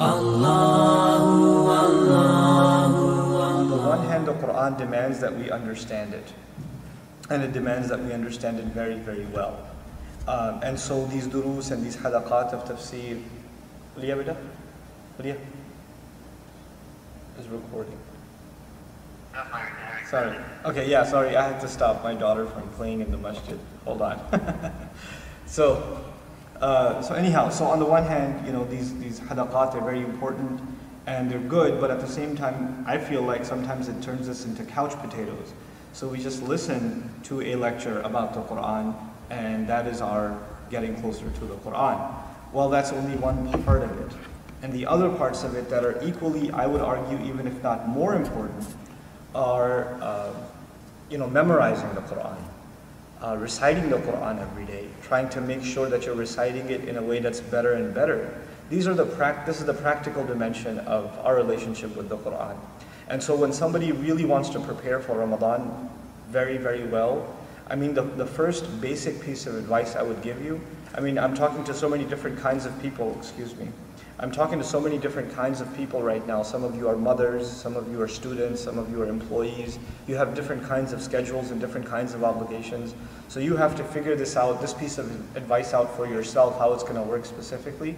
On the one hand, the Quran demands that we understand it, and it demands that we understand it very, very well. Um, and so these durus and these halaqat of tafsir, Leah beta? Leah? Is recording. Sorry. Okay, yeah, sorry, I had to stop my daughter from playing in the masjid. Hold on. so, uh, so anyhow, so on the one hand, you know, these, these halaqat are very important and they're good, but at the same time, I feel like sometimes it turns us into couch potatoes. So we just listen to a lecture about the Quran and that is our getting closer to the Quran. Well, that's only one part of it. And the other parts of it that are equally, I would argue, even if not more important, are uh, you know, memorizing the Quran, uh, reciting the Quran every day, trying to make sure that you're reciting it in a way that's better and better. These are the this is the practical dimension of our relationship with the Quran. And so when somebody really wants to prepare for Ramadan very, very well, I mean, the, the first basic piece of advice I would give you, I mean, I'm talking to so many different kinds of people, excuse me. I'm talking to so many different kinds of people right now. Some of you are mothers, some of you are students, some of you are employees. You have different kinds of schedules and different kinds of obligations. So you have to figure this out, this piece of advice out for yourself, how it's going to work specifically.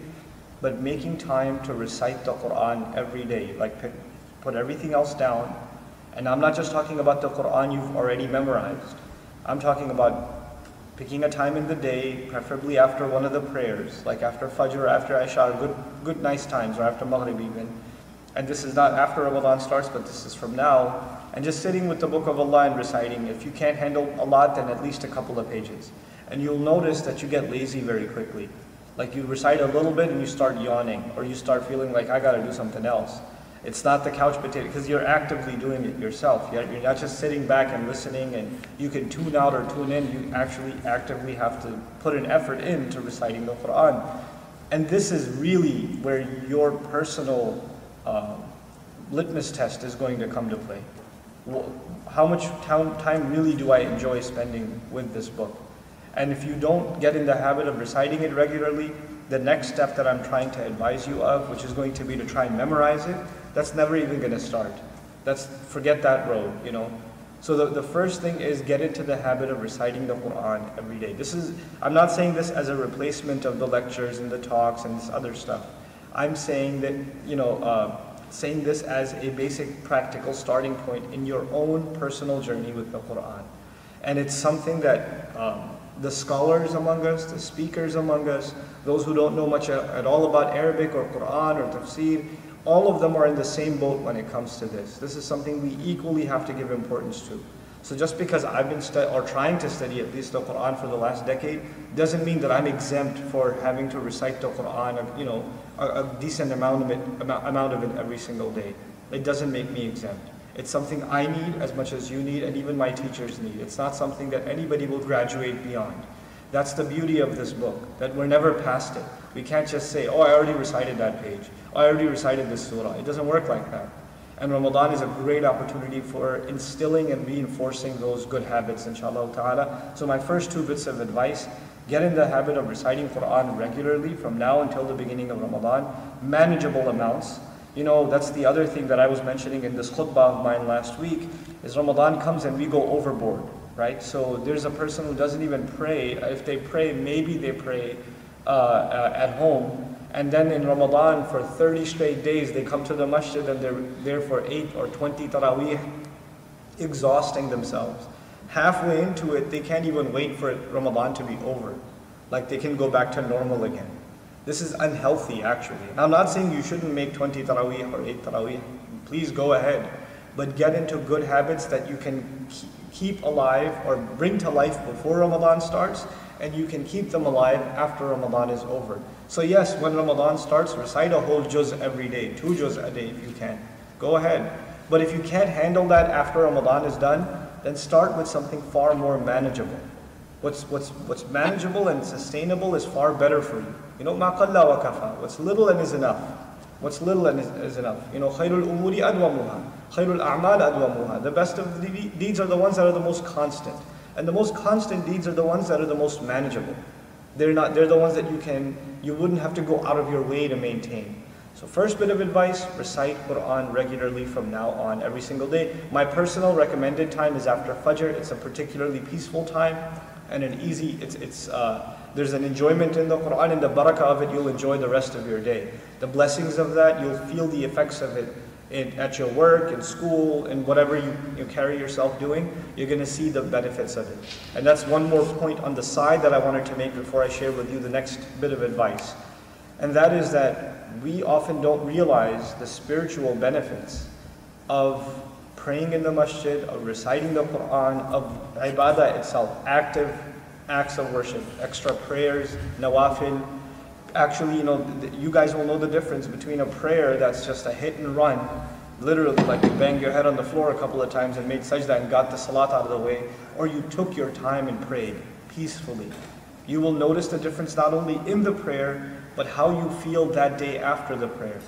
But making time to recite the Quran every day, like pick, put everything else down. And I'm not just talking about the Quran you've already memorized. I'm talking about picking a time in the day, preferably after one of the prayers, like after Fajr or after Isha, good, good nice times, or after Maghrib even. And this is not after Ramadan starts, but this is from now. And just sitting with the Book of Allah and reciting. If you can't handle a lot, then at least a couple of pages. And you'll notice that you get lazy very quickly. Like you recite a little bit and you start yawning, or you start feeling like, I gotta do something else. It's not the couch potato, because you're actively doing it yourself. You're not just sitting back and listening and you can tune out or tune in. You actually actively have to put an effort into reciting the Quran. And this is really where your personal uh, litmus test is going to come to play. How much time really do I enjoy spending with this book? And if you don't get in the habit of reciting it regularly, the next step that I'm trying to advise you of, which is going to be to try and memorize it, that's never even going to start. That's forget that road, you know. So the, the first thing is get into the habit of reciting the Quran every day. This is I'm not saying this as a replacement of the lectures and the talks and this other stuff. I'm saying that you know uh, saying this as a basic practical starting point in your own personal journey with the Quran, and it's something that. Um, the scholars among us, the speakers among us, those who don't know much at all about Arabic or Quran or tafsir, all of them are in the same boat when it comes to this. This is something we equally have to give importance to. So just because I've been or trying to study at least the Quran for the last decade doesn't mean that I'm exempt for having to recite the Quran, you know, a, a decent amount of it, amount of it every single day. It doesn't make me exempt. It's something I need as much as you need, and even my teachers need. It's not something that anybody will graduate beyond. That's the beauty of this book, that we're never past it. We can't just say, oh, I already recited that page. Oh, I already recited this surah. It doesn't work like that. And Ramadan is a great opportunity for instilling and reinforcing those good habits, inshallah ta'ala. So my first two bits of advice, get in the habit of reciting Quran regularly from now until the beginning of Ramadan, manageable amounts. You know, that's the other thing that I was mentioning in this khutbah of mine last week, is Ramadan comes and we go overboard right? So there's a person who doesn't even pray. If they pray, maybe they pray uh, uh, at home. And then in Ramadan, for 30 straight days, they come to the masjid and they're there for 8 or 20 taraweeh, exhausting themselves. Halfway into it, they can't even wait for Ramadan to be over. Like they can go back to normal again. This is unhealthy, actually. I'm not saying you shouldn't make 20 taraweeh or 8 taraweeh. Please go ahead. But get into good habits that you can keep keep alive or bring to life before Ramadan starts, and you can keep them alive after Ramadan is over. So yes, when Ramadan starts, recite a whole juz every day, two juz a day if you can. Go ahead. But if you can't handle that after Ramadan is done, then start with something far more manageable. What's, what's, what's manageable and sustainable is far better for you. You know, ma wa kafa. What's little and is enough. What's little is enough. You know, khairul الأمورِ adwamuha, خيرُ الأعمالِ adwamuha. The best of the deeds are the ones that are the most constant. And the most constant deeds are the ones that are the most manageable. They're not, they're the ones that you can, you wouldn't have to go out of your way to maintain. So first bit of advice, recite Quran regularly from now on, every single day. My personal recommended time is after Fajr. It's a particularly peaceful time and an easy, it's, it's, uh, there's an enjoyment in the Quran and the barakah of it, you'll enjoy the rest of your day. The blessings of that, you'll feel the effects of it in, at your work, in school, in whatever you, you carry yourself doing, you're going to see the benefits of it. And that's one more point on the side that I wanted to make before I share with you the next bit of advice. And that is that we often don't realize the spiritual benefits of praying in the masjid, of reciting the Quran, of ibadah itself, active acts of worship, extra prayers, nawafil. Actually, you know, you guys will know the difference between a prayer that's just a hit and run, literally like you banged your head on the floor a couple of times and made sajda and got the salat out of the way, or you took your time and prayed peacefully. You will notice the difference not only in the prayer, but how you feel that day after the prayer.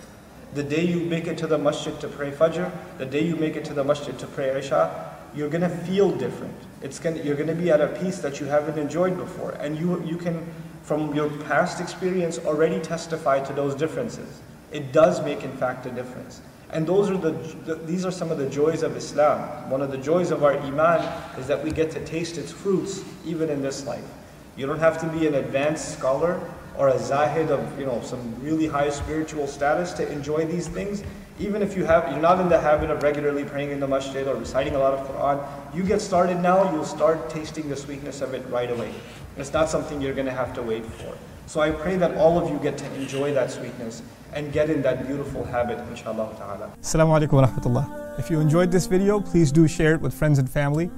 The day you make it to the masjid to pray Fajr, the day you make it to the masjid to pray Isha, you're going to feel different. It's to, you're going to be at a peace that you haven't enjoyed before. And you, you can, from your past experience, already testify to those differences. It does make, in fact, a difference. And those are the, the, these are some of the joys of Islam. One of the joys of our iman is that we get to taste its fruits even in this life. You don't have to be an advanced scholar or a zahid of you know some really high spiritual status to enjoy these things. Even if you have you're not in the habit of regularly praying in the masjid or reciting a lot of Quran, you get started now, you'll start tasting the sweetness of it right away. It's not something you're gonna have to wait for. So I pray that all of you get to enjoy that sweetness and get in that beautiful habit, inshallah ta'ala. Assalamu alaikum wa rahmatullah. If you enjoyed this video, please do share it with friends and family.